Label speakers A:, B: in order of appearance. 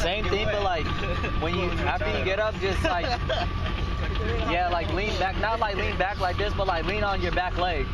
A: Same thing, but like when you after you get up, just like yeah, like lean back. Not like lean back like this, but like lean on your back leg.